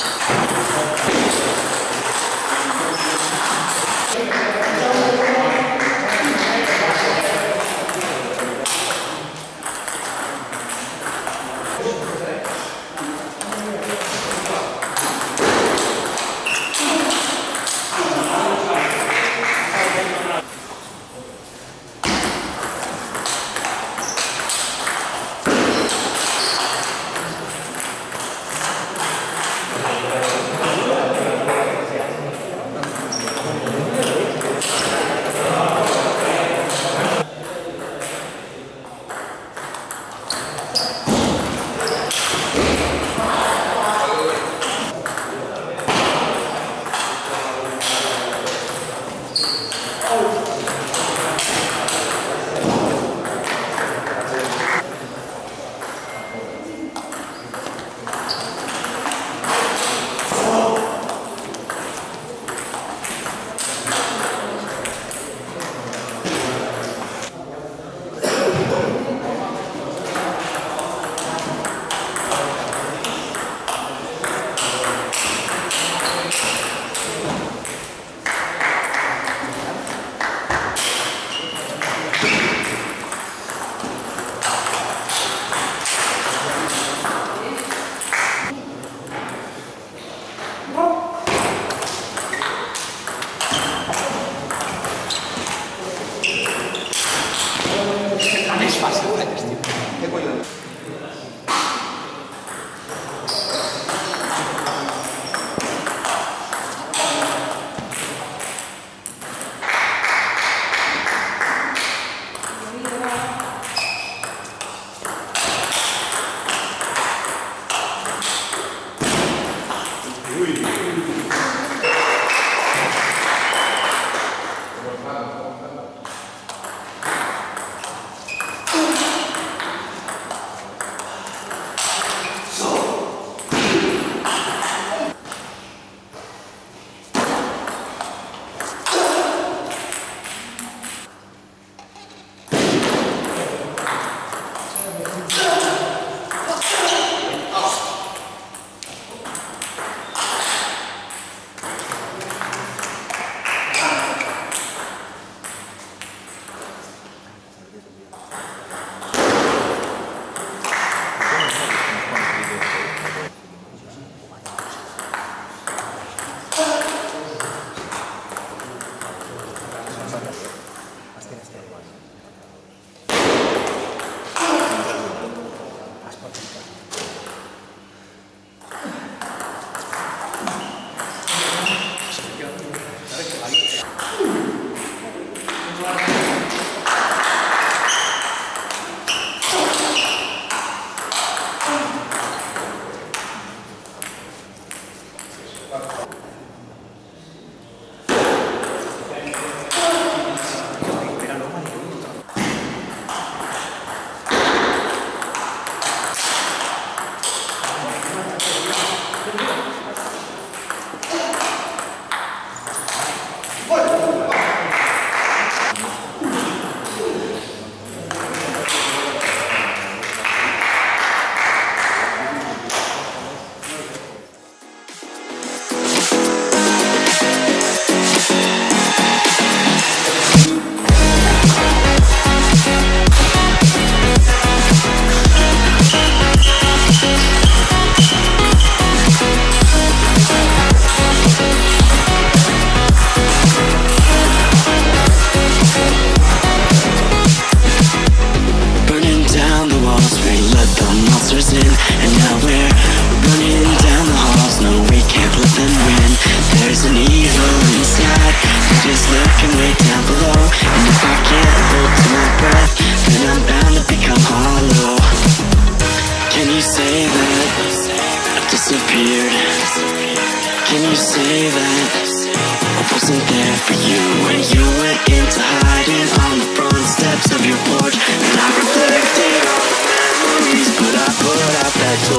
아, Oh. And now we're running down the halls. No, we can't let them win. There's an evil inside. That is lurking way down below. And if I can't hold to my breath Then I'm bound to become hollow. Can you say that I've disappeared? Can you say that I wasn't there for you When you went into hiding on the front steps of your porch? And I reflected memories But I put out that torch